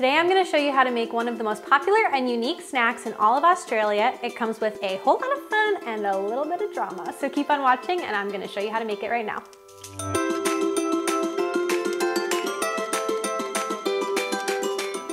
Today I'm gonna show you how to make one of the most popular and unique snacks in all of Australia. It comes with a whole lot of fun and a little bit of drama. So keep on watching and I'm gonna show you how to make it right now.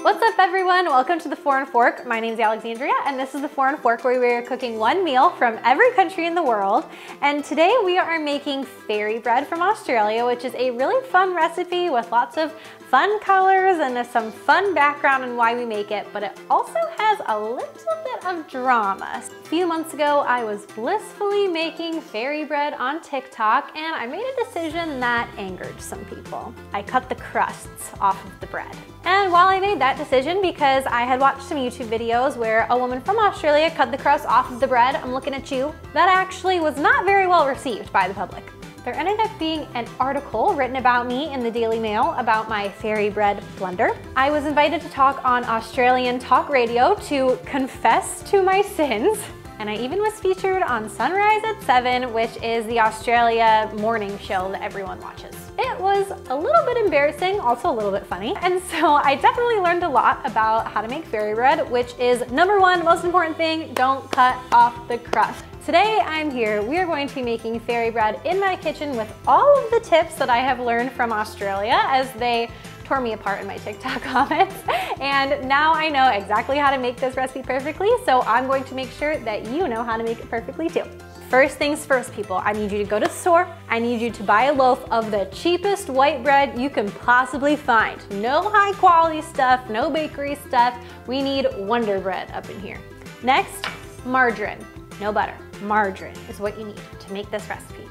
What's up everyone? Welcome to the Foreign Fork. My name is Alexandria and this is the Foreign Fork where we are cooking one meal from every country in the world. And today we are making fairy bread from Australia, which is a really fun recipe with lots of fun colors and some fun background on why we make it, but it also has a little bit of drama. A few months ago, I was blissfully making fairy bread on TikTok and I made a decision that angered some people. I cut the crusts off of the bread. And while I made that decision because I had watched some YouTube videos where a woman from Australia cut the crust off of the bread, I'm looking at you, that actually was not very well received by the public there ended up being an article written about me in the Daily Mail about my fairy bread blunder. I was invited to talk on Australian talk radio to confess to my sins. And I even was featured on Sunrise at 7, which is the Australia morning show that everyone watches. It was a little bit embarrassing, also a little bit funny. And so I definitely learned a lot about how to make fairy bread, which is number one, most important thing, don't cut off the crust. Today I'm here, we are going to be making fairy bread in my kitchen with all of the tips that I have learned from Australia as they tore me apart in my TikTok comments. And now I know exactly how to make this recipe perfectly, so I'm going to make sure that you know how to make it perfectly too. First things first, people, I need you to go to the store. I need you to buy a loaf of the cheapest white bread you can possibly find. No high quality stuff, no bakery stuff. We need Wonder Bread up in here. Next, margarine, no butter margarine is what you need to make this recipe.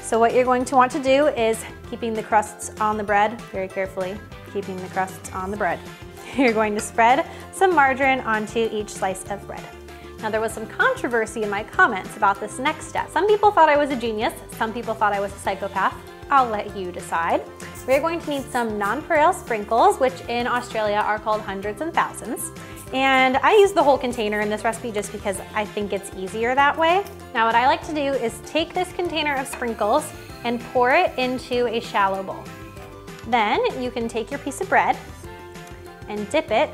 So what you're going to want to do is keeping the crusts on the bread very carefully, keeping the crusts on the bread. You're going to spread some margarine onto each slice of bread. Now there was some controversy in my comments about this next step. Some people thought I was a genius, some people thought I was a psychopath. I'll let you decide. We're going to need some nonpareil sprinkles, which in Australia are called hundreds and thousands. And I use the whole container in this recipe just because I think it's easier that way. Now what I like to do is take this container of sprinkles and pour it into a shallow bowl. Then you can take your piece of bread and dip it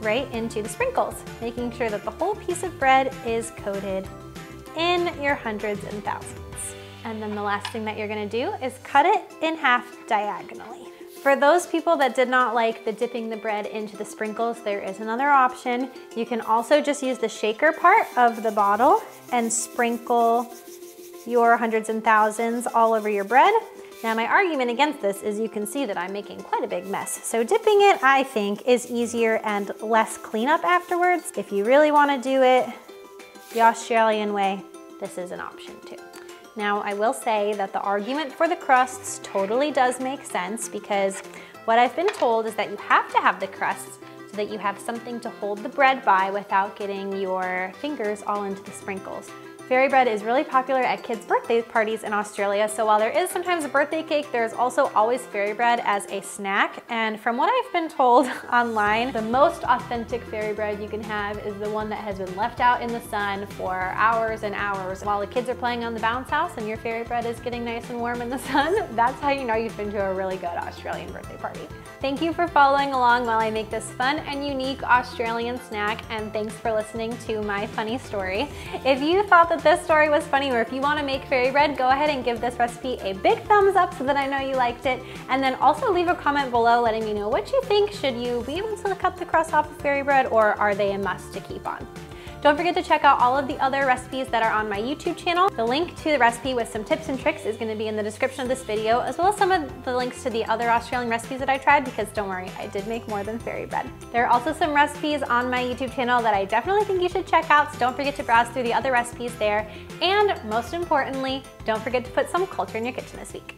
right into the sprinkles, making sure that the whole piece of bread is coated in your hundreds and thousands. And then the last thing that you're gonna do is cut it in half diagonally. For those people that did not like the dipping the bread into the sprinkles, there is another option. You can also just use the shaker part of the bottle and sprinkle your hundreds and thousands all over your bread. Now my argument against this is you can see that I'm making quite a big mess. So dipping it, I think, is easier and less cleanup afterwards. If you really wanna do it the Australian way, this is an option too. Now, I will say that the argument for the crusts totally does make sense because what I've been told is that you have to have the crusts that you have something to hold the bread by without getting your fingers all into the sprinkles. Fairy bread is really popular at kids' birthday parties in Australia, so while there is sometimes a birthday cake, there's also always fairy bread as a snack. And from what I've been told online, the most authentic fairy bread you can have is the one that has been left out in the sun for hours and hours while the kids are playing on the bounce house and your fairy bread is getting nice and warm in the sun. That's how you know you've been to a really good Australian birthday party. Thank you for following along while I make this fun and unique Australian snack, and thanks for listening to my funny story. If you thought that this story was funny or if you wanna make fairy bread, go ahead and give this recipe a big thumbs up so that I know you liked it. And then also leave a comment below letting me know what you think. Should you be able to cut the crust off of fairy bread or are they a must to keep on? Don't forget to check out all of the other recipes that are on my YouTube channel. The link to the recipe with some tips and tricks is gonna be in the description of this video, as well as some of the links to the other Australian recipes that I tried, because don't worry, I did make more than fairy bread. There are also some recipes on my YouTube channel that I definitely think you should check out, so don't forget to browse through the other recipes there. And most importantly, don't forget to put some culture in your kitchen this week.